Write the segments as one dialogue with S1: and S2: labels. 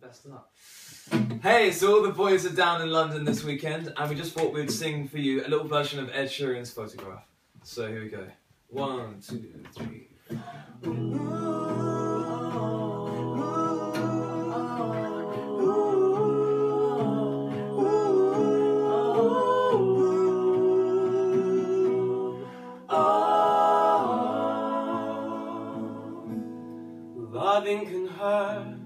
S1: the best of that. Hey, so all the boys are down in London this weekend, and we just thought we'd sing for you a little version of Ed Sheeran's photograph. So here we go. One, two, three.
S2: Loving can hurt.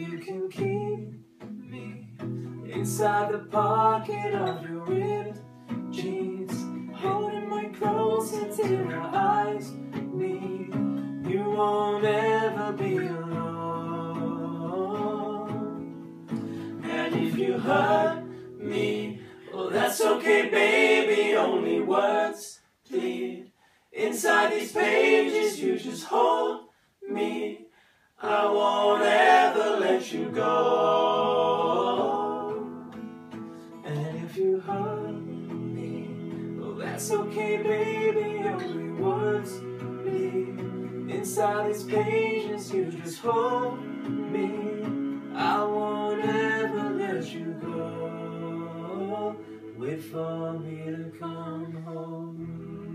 S2: You can keep me inside the pocket of your ripped jeans, holding my clothes until our eyes meet. You won't ever be alone. And if you hurt me, well, that's okay, baby. Only words bleed inside these pages. You just hold me. I won't ever you go. And if you hurt me, well, that's okay, baby. Only words bleed inside these pages. You just hold me. I won't ever let you go. Wait for me to come home.